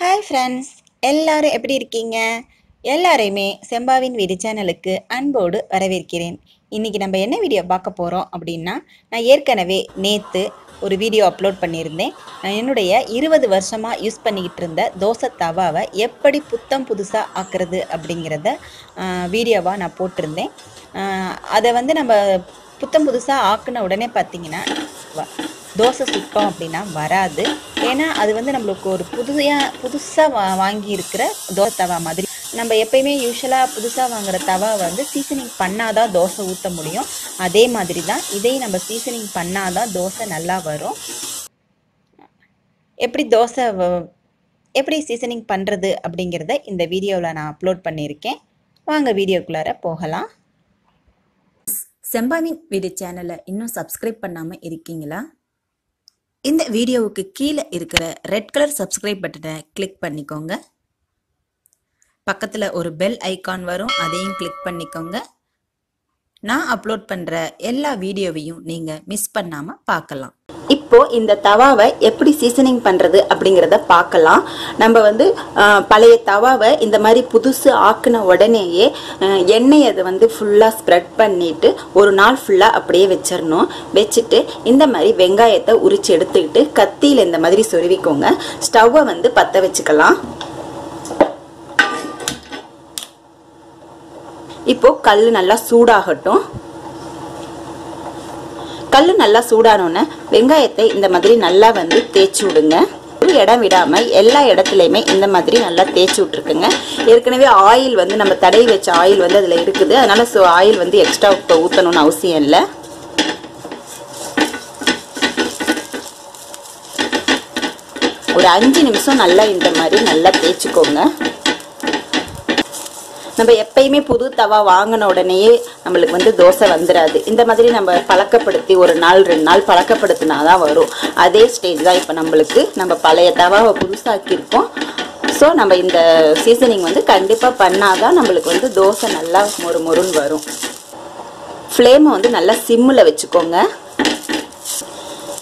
Hi friends எல்லாரும் எப்படி இருக்கீங்க? எல்லாரையுமே செம்பாவின் வீடு சேனலுக்கு அன்போடு வரவேற்கிறேன். இன்றைக்கி நம்ம என்ன வீடியோ பார்க்க போகிறோம் அப்படின்னா நான் ஏற்கனவே நேற்று ஒரு வீடியோ அப்லோட் பண்ணியிருந்தேன். நான் என்னுடைய இருபது வருஷமாக யூஸ் பண்ணிக்கிட்டு இருந்த தோசை தவாவை எப்படி புத்தம் புதுசாக ஆக்குறது அப்படிங்கிறத வீடியோவாக நான் போட்டிருந்தேன். அதை வந்து நம்ம புத்தம் புதுசாக ஆக்குன உடனே பார்த்தீங்கன்னா தோசை சுட்டோம் அப்படின்னா வராது. ஏன்னா அது வந்து நம்மளுக்கு ஒரு புதுசாக புதுசாக வா வாங்கியிருக்கிற தோசை தவா மாதிரி. நம்ம எப்பயுமே யூஸ்வலாக புதுசாக வாங்குகிற தவா வந்து சீசனிங் பண்ணாதான் தோசை ஊற்ற முடியும். அதே மாதிரி தான் இதையும் நம்ம சீசனிங் பண்ணாதான் தோசை நல்லா வரும். எப்படி தோசை வ- எப்படி சீசனிங் பண்ணுறது அப்படிங்கிறத இந்த வீடியோவில் நான் அப்லோட் பண்ணியிருக்கேன். வாங்க வீடியோக்குள்ளார போகலாம். செம்பாவின் வீடு சேனலை இன்னும் சப்ஸ்கிரைப் பண்ணாமல் இருக்கீங்களா? இந்த வீடியோவுக்கு கீழே இருக்கிற ரெட் கலர் சப்ஸ்கிரைப் பட்டனை கிளிக் பண்ணிக்கோங்க. பக்கத்தில் ஒரு பெல் ஐகான் வரும் அதையும் கிளிக் பண்ணிக்கோங்க. நான் அப்லோட் பண்ணுற எல்லா வீடியோவையும் நீங்கள் மிஸ் பண்ணாமல் பார்க்கலாம். இப்போ இந்த தவாவை எப்படி சீசனிங் பண்ணுறது அப்படிங்கிறத பார்க்கலாம். நம்ம வந்து பழைய தவாவை இந்த மாதிரி புதுசு ஆக்குன உடனேயே எண்ணெய் அதை வந்து ஃபுல்லாக ஸ்ப்ரெட் பண்ணிட்டு ஒரு நாள் ஃபுல்லாக அப்படியே வச்சிடணும். வச்சுட்டு இந்த மாதிரி வெங்காயத்தை உரிச்சு எடுத்துக்கிட்டு கத்தியில் இந்த மாதிரி சொருவிக்கோங்க. ஸ்டவ்வை வந்து பற்ற வச்சுக்கலாம். இப்போ கல் நல்லா சூடாகட்டும். கல் நல்லா சூடானோன்னு வெங்காயத்தை இந்த மாதிரி நல்லா வந்து தேய்ச்சி விடுங்க. ஒரு இடம் விடாமல் எல்லா இடத்துலையுமே இந்த மாதிரி நல்லா தேய்ச்சி விட்ருக்குங்க ஏற்கனவே ஆயில் வந்து நம்ம தடவி வச்ச ஆயில் வந்து அதில் இருக்குது. அதனால ஸோ ஆயில் வந்து எக்ஸ்ட்ரா இப்போ ஊற்றணும்னு அவசியம் இல்லை. ஒரு அஞ்சு நிமிஷம் நல்லா இந்த மாதிரி நல்லா தேய்ச்சிக்கோங்க. நம்ம எப்பயுமே புது தவா வாங்கின உடனேயே நம்மளுக்கு வந்து தோசை வந்துடாது இந்த மாதிரி நம்ம பழக்கப்படுத்தி ஒரு நாள் ரெண்டு நாள் பழக்கப்படுத்தினா தான் வரும். அதே ஸ்டேஜ் தான் இப்போ நம்மளுக்கு நம்ம பழைய தவாவை புதுசாக்கியிருக்கோம். ஸோ நம்ம இந்த சீசனிங் வந்து கண்டிப்பாக பண்ணாதான் நம்மளுக்கு வந்து தோசை நல்லா மொறு மொறுன்னு வரும். ஃப்ளேமை வந்து நல்லா சிம்மில் வச்சுக்கோங்க.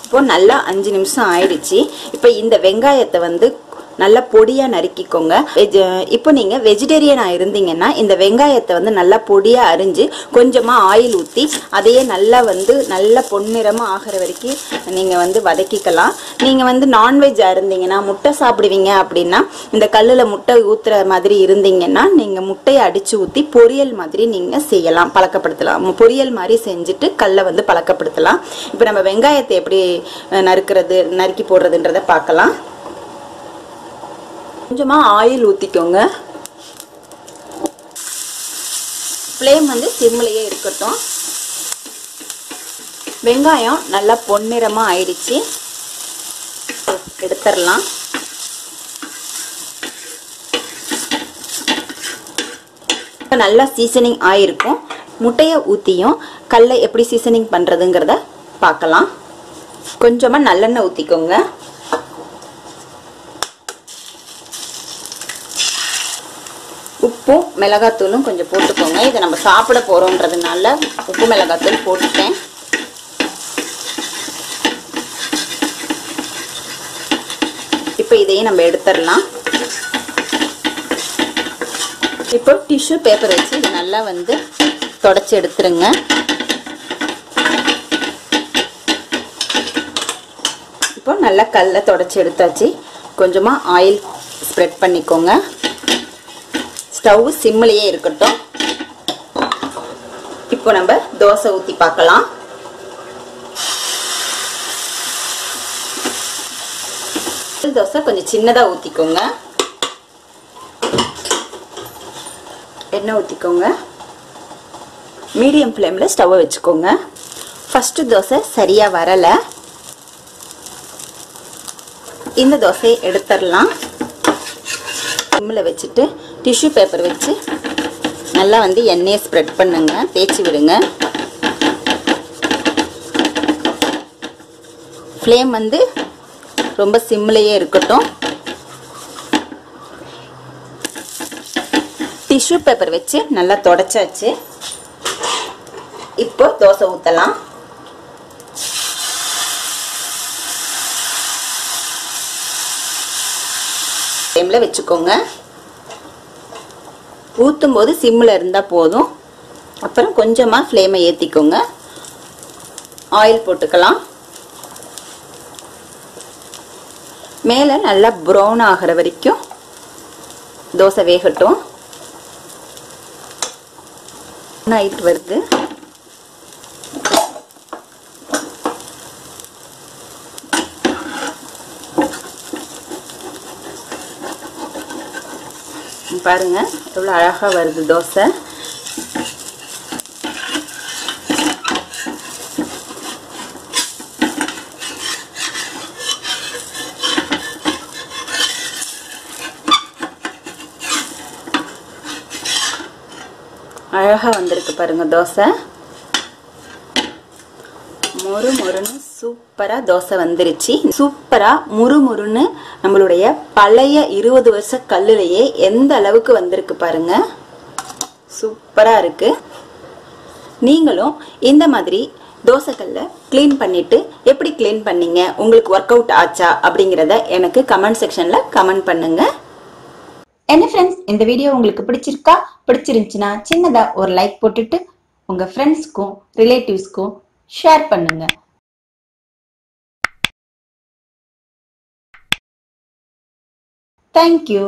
இப்போ நல்லா அஞ்சு நிமிஷம் ஆயிடுச்சு. இப்போ இந்த வெங்காயத்தை வந்து நல்லா பொடியாக நறுக்கிக்கோங்க. வெஜ் இப்போ நீங்கள் வெஜிடேரியனாக இருந்தீங்கன்னா இந்த வெங்காயத்தை வந்து நல்லா பொடியாக அரிஞ்சு கொஞ்சமாக ஆயில் ஊற்றி அதையே நல்லா வந்து நல்லா பொன்னிறமாக ஆகிற வரைக்கும் நீங்கள் வந்து வதக்கிக்கலாம். நீங்கள் வந்து நான்வெஜ்ஜாக இருந்தீங்கன்னா முட்டை சாப்பிடுவீங்க அப்படின்னா இந்த கல்லில் முட்டை ஊற்றுற மாதிரி இருந்தீங்கன்னா நீங்கள் முட்டையை அடித்து ஊற்றி பொரியல் மாதிரி நீங்கள் செய்யலாம் பழக்கப்படுத்தலாம். பொரியல் மாதிரி செஞ்சுட்டு கல்லை வந்து பழக்கப்படுத்தலாம். இப்போ நம்ம வெங்காயத்தை எப்படி நறுக்கிறது நறுக்கி போடுறதுன்றதை பார்க்கலாம். கொஞ்சமாக ஆயில் ஊற்றிக்கோங்க ஃப்ளேம் வந்து சிம்லையே இருக்கட்டும். வெங்காயம் நல்லா பொன்னிறமாக ஆயிடுச்சு. எடுத்துடலாம். நல்லா சீசனிங் ஆயிருக்கும். முட்டையை ஊற்றியும் கல்லை எப்படி சீசனிங் பண்ணுறதுங்கிறத பார்க்கலாம். கொஞ்சமாக நல்லெண்ணெய் ஊற்றிக்கோங்க உப்பும் மிளகாத்தூளும் கொஞ்சம் போட்டுக்கோங்க. இதை நம்ம சாப்பிட போகிறோன்றதுனால உப்பு மிளகாத்தூள் போட்டுட்டேன். இப்போ இதையும் நம்ம எடுத்துடலாம். இப்போ டிஷ்யூ பேப்பர் வச்சு இது நல்லா வந்து தொடச்சி எடுத்துருங்க. இப்போ நல்லா கல்லை தொடச்சி எடுத்தாச்சு. கொஞ்சமாக ஆயில் ஸ்ப்ரெட் பண்ணிக்கோங்க. ஸ்டவ் சிம்மிலேயே இருக்கட்டும். இப்போ நம்ம தோசை ஊற்றி பார்க்கலாம். தோசை கொஞ்சம் சின்னதாக ஊற்றிக்கோங்க எண்ணெய் ஊற்றிக்கோங்க மீடியம் ஃப்ளேமில் ஸ்டவ்வை வச்சுக்கோங்க. ஃபஸ்ட்டு தோசை சரியாக வரலை. இந்த தோசையை எடுத்துடலாம். சிம்மில் வச்சுட்டு டிஷ்யூ பேப்பர் வச்சு நல்லா வந்து எண்ணெயை ஸ்ப்ரெட் பண்ணுங்க தேய்ச்சி விடுங்க. ஃப்ளேம் வந்து ரொம்ப சிம்லேயே இருக்கட்டும். டிஷ்யூ பேப்பர் வச்சு நல்லா தொடச்சாச்சு. இப்போ தோசை ஊற்றலாம் டைமில் வச்சுக்கோங்க. ஊற்றும் போது சிம்மில் இருந்தால் போதும். அப்புறம் கொஞ்சமாக ஃப்ளேமை ஏற்றிக்கோங்க ஆயில் போட்டுக்கலாம். மேலே நல்லா ப்ரௌன் ஆகிற வரைக்கும் தோசை வேகட்டும். நைட் வருது. பாருங்க எவ்வளோ அழகாக வருது தோசை. அழகாக வந்திருக்கு பாருங்க தோசை. மொறு மொறுன்னு சூப்பராக தோசை வந்துருச்சு. சூப்பராக முறுமுறுன்னு நம்மளுடைய பழைய இருபது வருஷ கல்லுலையே எந்த அளவுக்கு வந்திருக்கு பாருங்க. சூப்பராக இருக்கு. நீங்களும் இந்த மாதிரி தோசைக்கல்ல க்ளீன் பண்ணிட்டு எப்படி க்ளீன் பண்ணீங்க? உங்களுக்கு ஒர்க் அவுட் ஆச்சா? அப்படிங்கிறத எனக்கு கமெண்ட் செக்ஷனில் கமெண்ட் பண்ணுங்க. என்ன ஃப்ரெண்ட்ஸ் இந்த வீடியோ உங்களுக்கு பிடிச்சிருக்கா? பிடிச்சிருந்துச்சுன்னா சின்னதா ஒரு லைக் போட்டுட்டு உங்க ஃப்ரெண்ட்ஸ்க்கும் ரிலேட்டிவ்ஸ்க்கும் ஷேர் பண்ணுங்க தேங்க்யூ